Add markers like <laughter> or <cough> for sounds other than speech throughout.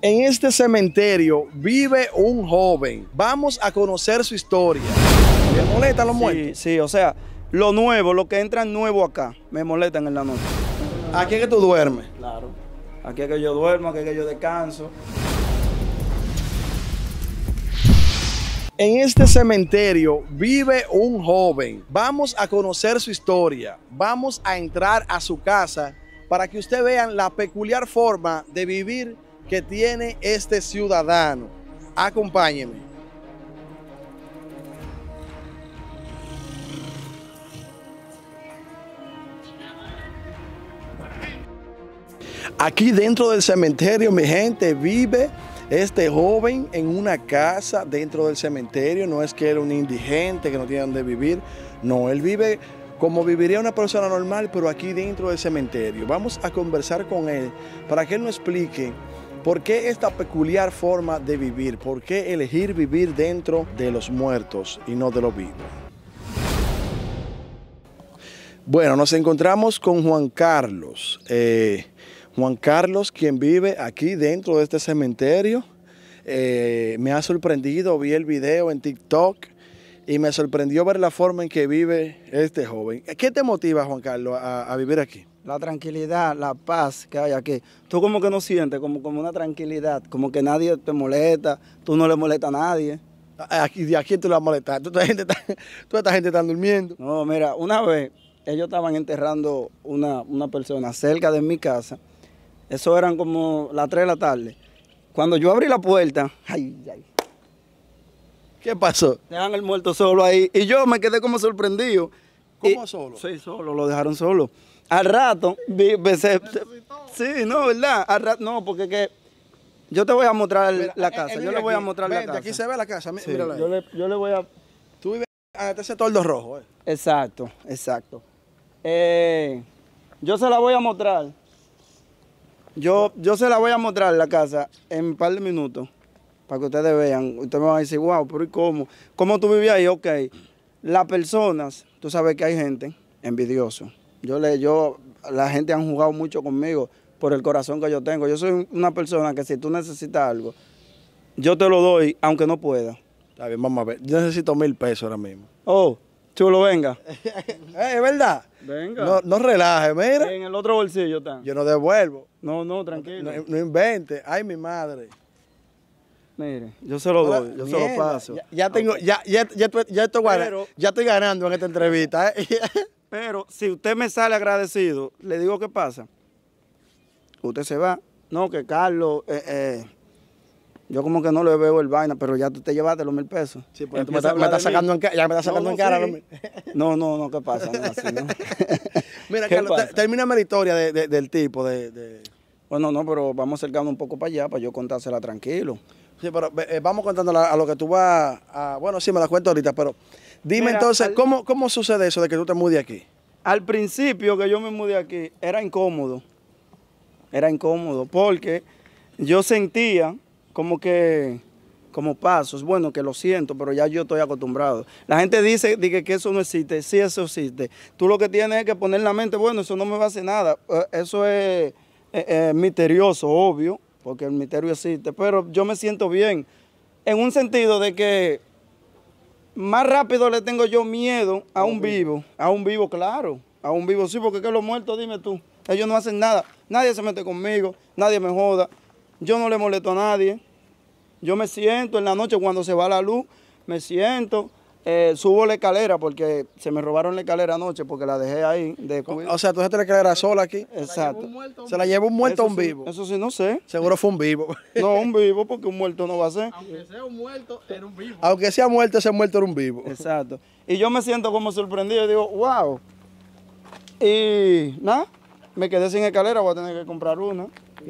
En este cementerio vive un joven. Vamos a conocer su historia. ¿Le molesta los muertos? Sí, sí, o sea, lo nuevo, lo que entra nuevo acá, me molestan en la noche. ¿Aquí es que tú duermes? Claro. Aquí es que yo duermo, aquí es que yo descanso. En este cementerio vive un joven. Vamos a conocer su historia. Vamos a entrar a su casa para que ustedes vean la peculiar forma de vivir que tiene este ciudadano. Acompáñenme. Aquí dentro del cementerio, mi gente, vive este joven en una casa dentro del cementerio. No es que es un indigente que no tiene donde vivir. No, él vive como viviría una persona normal, pero aquí dentro del cementerio. Vamos a conversar con él para que él nos explique por qué esta peculiar forma de vivir, por qué elegir vivir dentro de los muertos y no de los vivos. Bueno, nos encontramos con Juan Carlos. Eh, Juan Carlos, quien vive aquí dentro de este cementerio, eh, me ha sorprendido, vi el video en TikTok y me sorprendió ver la forma en que vive este joven. ¿Qué te motiva, Juan Carlos, a, a vivir aquí? La tranquilidad, la paz que hay aquí. Tú como que no sientes, como, como una tranquilidad, como que nadie te molesta, tú no le molesta a nadie. Aquí, ¿A quién tú le vas a molestar? Toda <laughs> esta gente, está, toda esta gente está durmiendo. No, mira, una vez ellos estaban enterrando una, una persona cerca de mi casa. Eso eran como las 3 de la tarde. Cuando yo abrí la puerta, ay, ay, ¿Qué pasó? dejan el muerto solo ahí. Y yo me quedé como sorprendido. ¿Cómo Y- solo? Sí, solo, lo dejaron solo. Al rato, vi, vi- se- sí, no, ¿verdad? Al rato, no, porque que yo te voy a mostrar Mira, la eh, casa. eh, yo le voy a mostrar vente, la casa. Aquí se ve la casa, Sí, mírala yo, le, yo le voy a... Tú vives en este sector de rojo. eh. Exacto, exacto. Eh, yo se la voy a mostrar. Yo, yo se la voy a mostrar la casa en un par de minutos para que ustedes vean. Ustedes me van a decir, wow, pero ¿y cómo? ¿Cómo tú vivías ahí? Ok. Las personas, tú sabes que hay gente envidioso. Yo le, yo, la gente han jugado mucho conmigo por el corazón que yo tengo. Yo soy una persona que si tú necesitas algo, yo te lo doy aunque no pueda. Está bien, vamos a ver. Yo necesito mil pesos ahora mismo. Oh, chulo, venga. <laughs> Eh, ¿Es verdad? Venga. No, no relaje, mira. En el otro bolsillo está. Yo no devuelvo. No, no, tranquilo. No, no invente. Ay, mi madre. Mire, yo se lo doy, yo se lo paso. Ya, ya tengo, ya, ya, ya, estoy- ya estoy ya estoy ganando en esta entrevista. ¿eh? <laughs> Pero si usted me sale agradecido, le digo qué pasa. Usted se va. No, que Carlos, eh, eh, yo como que no le veo el vaina, pero ya tú te llevaste los mil pesos. Sí, porque tú me a estás me sacando en. Ya me estás sacando no, en cara. sí. No, no, no, ¿qué pasa? No, así, ¿no? <laughs> Mira, ¿Qué Carlos, te- pasa? termíname la historia de- de- del tipo. De, de- Bueno, no, pero vamos acercando un poco para allá para yo contársela tranquilo. Sí, pero eh, vamos contando a lo que tú vas a... Bueno, sí, me la cuento ahorita, pero dime Mira, entonces, al- ¿cómo, ¿cómo sucede eso de que tú te mudes aquí? Al principio que yo me mudé aquí, era incómodo. Era incómodo porque yo sentía como que, como pasos, bueno, que lo siento, pero ya yo estoy acostumbrado. La gente dice, dice que eso no existe, sí eso existe. Tú lo que tienes es que poner en la mente, bueno, eso no me va a hacer nada. Eh, Eso es eh, eh, misterioso, obvio, porque el misterio existe, pero yo me siento bien. En un sentido de que más rápido le tengo yo miedo a un vivo, a un vivo, claro, a un vivo, sí, porque que los muertos, dime tú, ellos no hacen nada, nadie se mete conmigo, nadie me joda, yo no le molesto a nadie, yo me siento en la noche cuando se va la luz, me siento, eh, subo la escalera porque se me robaron la escalera anoche porque la dejé ahí de. O sea, tú dejaste la escalera sola aquí. Exacto. Se la llevó un muerto a Eso un sí- vivo. Eso sí, no sé. Seguro fue un vivo. <laughs> No, un vivo porque un muerto no va a ser. Aunque sea un muerto, era un vivo. Aunque sea muerto, ese muerto era un vivo. Exacto. Y yo me siento como sorprendido. Digo, wow. Y nada, me quedé sin escalera, voy a tener que comprar una.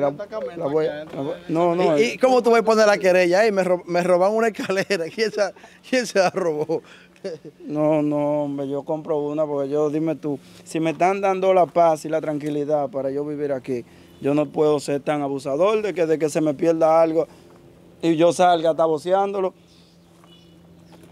La- la voy- la voy- no, no. ¿Y, y cómo tú vas a poner la querella? Ay, me, ro- me roban una escalera. <laughs> ¿Quién se, quién se la robó? <laughs> No, no, hombre, yo compro una porque yo, dime tú, si me están dando la paz y la tranquilidad para yo vivir aquí, yo no puedo ser tan abusador de que, de que se me pierda algo y yo salga hasta boceándolo.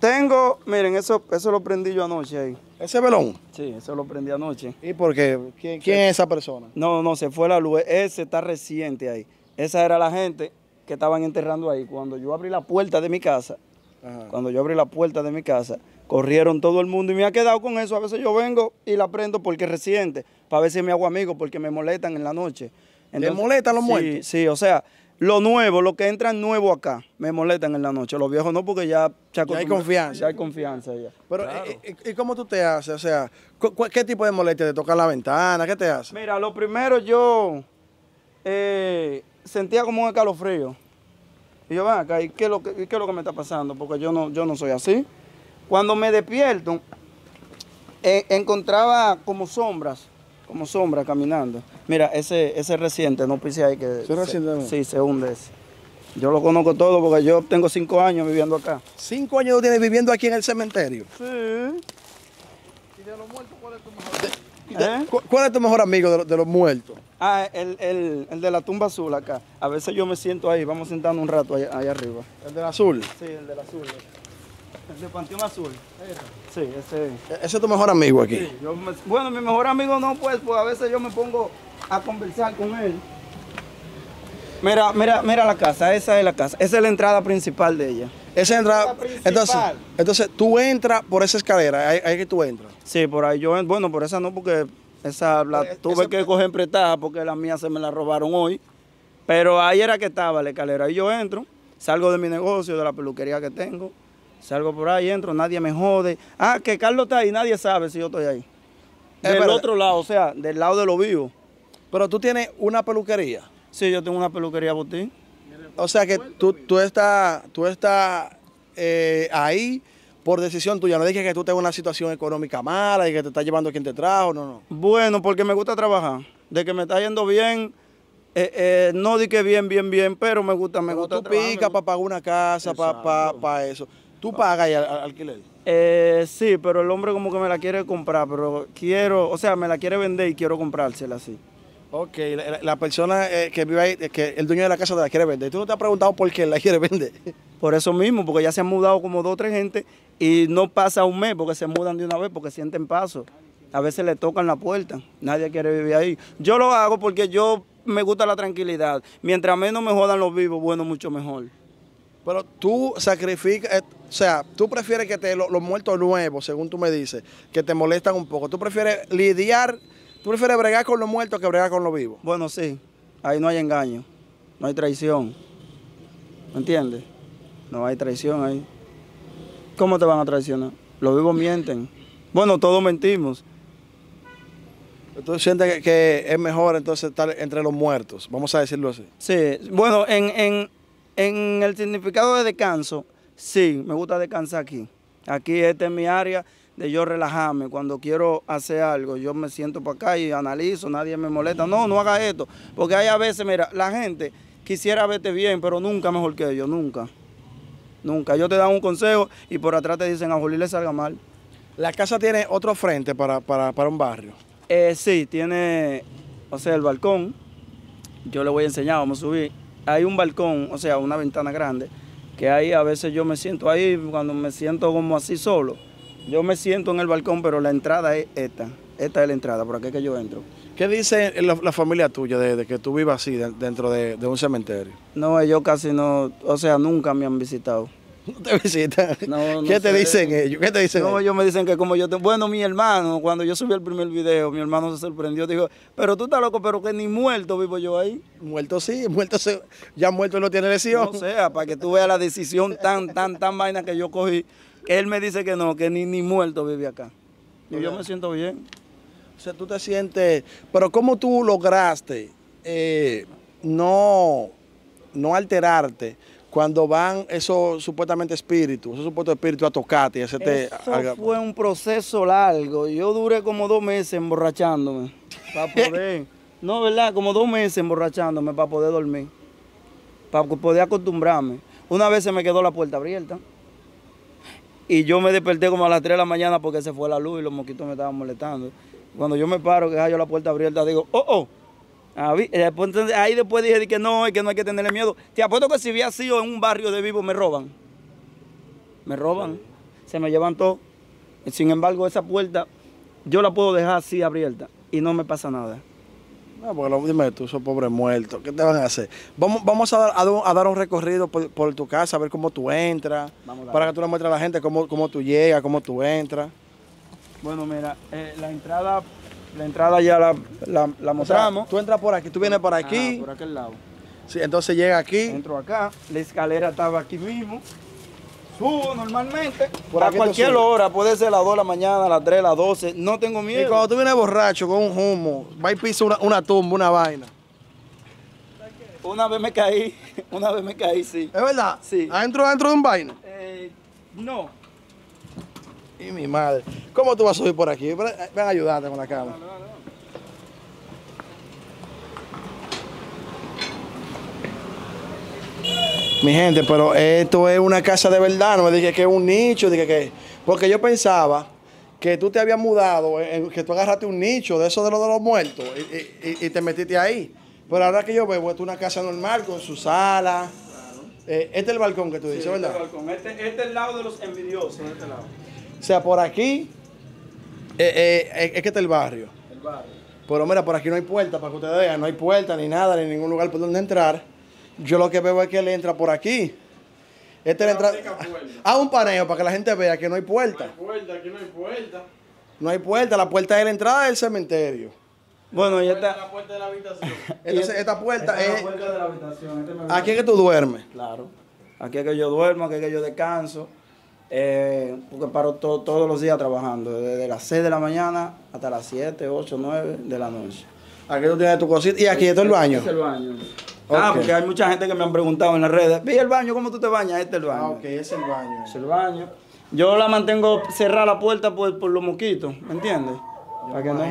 Tengo, miren, eso, eso lo prendí yo anoche ahí. Ese velón. Sí, eso lo prendí anoche. ¿Y por qué? ¿Quién, quién es esa persona? No, no, se fue la luz. Ese está reciente ahí. Esa era la gente que estaban enterrando ahí. Cuando yo abrí la puerta de mi casa, Ajá. cuando yo abrí la puerta de mi casa, corrieron todo el mundo y me ha quedado con eso. A veces yo vengo y la prendo porque es reciente, para ver si me hago amigo, porque me molestan en la noche. molestan los sí, muertos? Sí, o sea, lo nuevo, lo que entran nuevo acá, me molestan en la noche. Los viejos no, porque ya se hay confianza. Ya hay confianza ya. Pero, Claro. ¿y, y- y cómo tú te haces? O sea, ¿qué tipo de molestia? ¿Te tocan la ventana? ¿Qué te hace? Mira, lo primero yo eh, sentía como un escalofrío. Y yo, ven acá, ¿y qué, es lo que, y qué es lo que me está pasando? Porque yo no, yo no soy así. Cuando me despierto, eh, encontraba como sombras, como sombras caminando. Mira, ese, ese reciente, no pise ahí que... ¿Ese reciente? Sí, se hunde ese. Yo lo conozco todo porque yo tengo cinco años viviendo acá. Cinco años tú tienes viviendo aquí en el cementerio. Sí. ¿Y de los muertos cuál es tu mejor? ¿Eh? ¿Cu- ¿Cuál es tu mejor amigo de, los- de los muertos? Ah, el, el, el de la tumba azul acá. A veces yo me siento ahí, vamos sentando un rato allá, allá arriba. El del azul. Sí, el del azul. El de Panteón Azul. Sí, ese. E- Ese es tu mejor amigo aquí. Sí, yo me- bueno, mi mejor amigo no, pues, pues a veces yo me pongo a conversar con él. Mira, mira, mira la casa, esa es la casa. Esa es la entrada principal de ella. Esa entrada. Entonces, entonces, tú entras por esa escalera. Ahí, ahí que tú entras. Sí, por ahí yo, en- bueno, por esa no, porque esa la tuve esa- que coger prestada porque la mía se me la robaron hoy. Pero ahí era que estaba la escalera. Y yo entro, salgo de mi negocio, de la peluquería que tengo. Salgo por ahí, entro, nadie me jode. Ah, que Carlos está ahí, nadie sabe si yo estoy ahí. Es Del otro lado, o sea, del lado de lo vivo. Pero tú tienes una peluquería. Sí, yo tengo una peluquería botín. O sea que tú, tú estás, tú estás eh, ahí por decisión tuya. No dije que tú tengas una situación económica mala y que te está llevando quien te trajo. No, no. Bueno, porque me gusta trabajar. De que me está yendo bien, eh, eh, no di que bien, bien, bien, pero me gusta, me Pero gusta tú trabajar, gusta- para pagar una casa, para Exacto. eso. Tú pagas ahí al, al alquiler. Eh, sí, pero el hombre como que me la quiere comprar, pero quiero, o sea, me la quiere vender y quiero comprársela así. Ok, la, persona eh, que vive ahí, que el dueño de la casa la quiere vender. ¿Tú no te has preguntado por qué la <laughs> quiere vender? Por eso mismo, porque ya se han mudado como dos o tres gente y no pasa un mes porque se mudan de una vez porque sienten paso. A veces le tocan la puerta, nadie quiere vivir ahí. Yo lo hago porque yo me gusta la tranquilidad. Mientras menos me jodan los vivos, bueno, mucho mejor. Pero tú sacrificas, eh, o sea, tú prefieres que te, lo- los muertos nuevos, según tú me dices, que te molestan un poco. Tú prefieres lidiar, tú prefieres bregar con los muertos que bregar con los vivos. Bueno, sí, ahí no hay engaño, no hay traición. ¿Me entiendes? No hay traición ahí. ¿Cómo te van a traicionar? Los vivos mienten. Bueno, todos mentimos. Tú sientes que, que es mejor entonces estar entre los muertos, vamos a decirlo así. Sí, bueno, en, en, en el significado de descanso, sí, me gusta descansar aquí. Aquí esta es mi área de yo relajarme. Cuando quiero hacer algo, yo me siento para acá y analizo, nadie me molesta. No, no haga esto. Porque hay a veces, mira, la gente quisiera verte bien, pero nunca mejor que ellos, nunca. Nunca. Ellos te dan un consejo y por atrás te dicen a Jolí le salga mal. La casa tiene otro frente para, para, para un barrio. Eh, sí, tiene, o sea, el balcón. Yo le voy a enseñar, vamos a subir. Hay un balcón, o sea, una ventana grande, que ahí a veces yo me siento ahí, cuando me siento como así solo. Yo me siento en el balcón, pero la entrada es esta. Esta es la entrada, por aquí es que yo entro. ¿Qué dice la, la familia tuya de, de que tú vivas así de- dentro de, de un cementerio? No, ellos casi no, o sea, nunca me han visitado. <laughs> ¿No te visitan? <laughs> No, no ¿Qué te dicen ellos? ¿Qué te dicen No, ellos? ellos me dicen que como yo, te- bueno, mi hermano, cuando yo subí el primer video, mi hermano se sorprendió, dijo, pero tú estás loco, pero que ni muerto vivo yo ahí. Muerto sí, muerto se- ya muerto no tiene lesión. No sea, para que tú veas la decisión tan, tan, tan vaina que yo cogí, que él me dice que no, que ni, ni muerto vive acá. Y yo me siento bien. O sea, tú te sientes, pero ¿cómo tú lograste eh, no, no alterarte cuando van esos supuestamente espíritus, esos supuestos espíritus a tocarte y hacerte Eso algo? fue un proceso largo. Yo duré como dos meses emborrachándome para <laughs> poder, no, ¿verdad? Como dos meses emborrachándome para poder dormir, para poder acostumbrarme. Una vez se me quedó la puerta abierta y yo me desperté como a las 3 de la mañana porque se fue la luz y los mosquitos me estaban molestando. Cuando yo me paro, que la puerta abierta, digo, oh, oh. Ah, eh, entonces, ahí después dije que no, que no hay que tenerle miedo. Te apuesto que si hubiera sido en un barrio de vivo, me roban. Me roban, se me llevan todo. Sin embargo, esa puerta yo la puedo dejar así abierta y no me pasa nada. No, porque lo, dime tú, esos pobres muertos, ¿qué te van a hacer? Vamos, vamos a, dar, a, dar- a dar un recorrido por, por tu casa, a ver cómo tú entras, para que tú le muestres a la gente cómo, cómo tú llegas, cómo tú entras. Bueno, mira, eh, la entrada, la entrada ya la, la, la O sea, mostramos. tú entras por aquí, tú vienes por aquí, Ajá, por aquel lado. sí, entonces llega aquí, Entro acá, la escalera estaba aquí mismo. Subo normalmente. Por a cualquier hora, puede ser las 2 de la mañana, las 3, las 12. No tengo y miedo. cuando tú vienes borracho con un humo, va y pisa una, una tumba, una vaina. Una vez me caí, <laughs> una vez me caí, sí. ¿Es verdad? Sí. Adentro, adentro de un vaina. Eh, no. Y mi madre. ¿Cómo tú vas a subir por aquí? Ven a ayudarte con la cama. Mi gente, pero esto es una casa de verdad, no me dije que es un nicho, dije que... Porque yo pensaba que tú te habías mudado, eh, que tú agarraste un nicho de eso de los de los muertos y, y- y- y te metiste ahí. Pero ahora que yo veo, esto es una casa normal con su sala. Eh, este es el balcón que tú dices, ¿verdad? Este, balcón. este, este es el lado de los envidiosos, este lado. O sea, por aquí eh, eh, es que está el barrio. El barrio. Pero mira, por aquí no hay puerta, para que ustedes vean, no hay puerta ni nada, ni ningún lugar por donde entrar. Yo lo que veo es que él entra por aquí. Esta es la entrada. única puerta. Ah, un paneo para que la gente vea que no hay puerta. puerta, aquí no hay puerta. No hay puerta, la puerta es la entrada del cementerio. Bueno, y Puerta esta, la puerta de la habitación. <laughs> Entonces, esta puerta esta es la es. puerta de la habitación. Este me- Aquí es que tú duermes. Claro. Aquí es que yo duermo, aquí es que yo descanso. eh, porque paro to- todos los días trabajando, desde las 6 de la mañana hasta las 7, 8, 9 de la noche. Aquí tú tienes tu cosita. Y aquí está el baño. Este es el baño. Ah, porque hay mucha gente que me han preguntado en las redes, vi el baño, ¿cómo tú te bañas? Este es el baño. Ah, ok, es el baño. Es el baño. Yo la mantengo cerrada la puerta por, por los mosquitos, ¿me entiendes? Para que no me